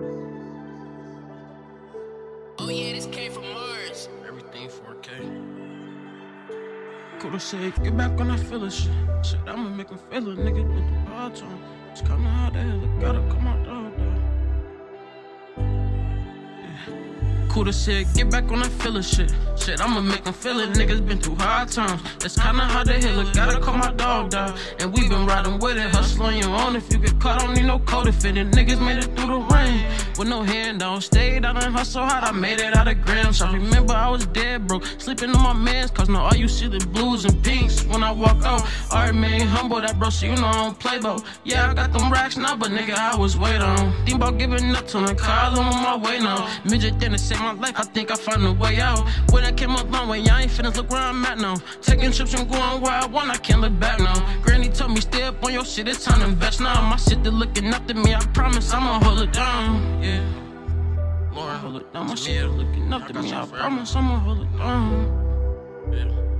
Oh yeah, this came from Mars. Everything 4K. Coulda said, get back on that filler shit. Shit, I'ma make him feel it, nigga. With the hard time. It's kinda hard to hell. It gotta come out, dog, Coulda get back on that filler shit. Shit, I'ma make him feel it. Niggas been through hard times. It's kinda hard to heal it. Gotta call my dog, dog. And we been riding with it. Hustle on your own. If you get caught, don't need no code to fit it. Niggas made it through the rain. With no hand down. Stayed out and hustle hard. I made it out of grams. I remember I was dead broke. Sleeping on my mans. Cause now all you see the blues and pinks when I walk out. Alright, man, humble that bro. So you know I don't play, bro. Yeah, I got them racks now, but nigga, I was wait on. Think about giving up to the car. I'm on my way now. Midget didn't save my life. I think I found a way out. When I came up long way, I ain't finna look where I'm at now. Taking trips and going where I want, I can't look back now. Granny told me stay up on your shit, it's time to invest now. My shit they looking up to me, I promise I'ma hold it down. Yeah. Lauren, hold it down. My shit looking up to me, I promise I'ma hold it down. Yeah.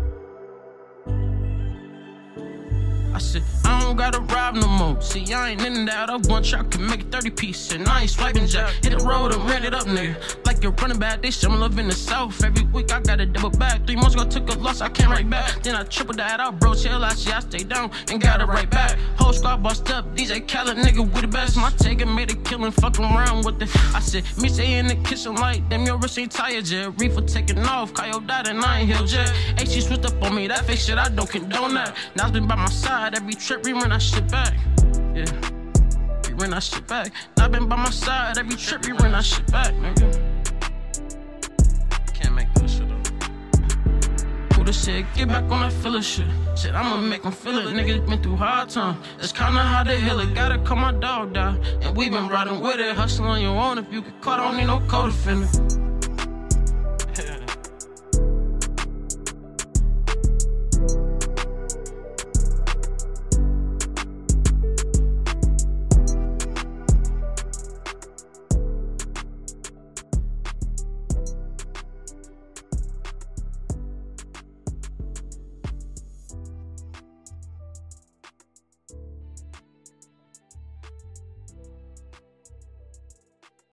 I said, I don't gotta rob no more. See, I ain't in that. I want y'all can make it 30 piece. And I ain't swiping jack. Hit the road and ran it up, nigga. Like you're running back, they show love in the south. Every week I got a double back. Three months ago, took a loss, I came right back. Then I tripled that out, bro. Chill out, shit, I stay down and got it right back. Whole squad bust up. DJ Khaled, nigga, we the best. My taking made a killing, fucking around with it. I said, me stay in the kitchen like, damn, your wrist ain't tired yet. Reefer taking off, Kyle died and I ain't healed yet. Hey, she switched up on me, that fake shit, I don't condone that. Now's been by my side, every trip, we run that shit back. Yeah. We run that shit back. Now been by my side, every trip, we run that shit back, nigga. Can't make that shit up. Coulda said, get back on that filler shit. Shit, I'ma make him feel it. Niggas been through hard times. It's kinda hard to heal it. Gotta call my dog down. And we been riding with it. Hustling on your own. If you get caught, I don't need no code finish.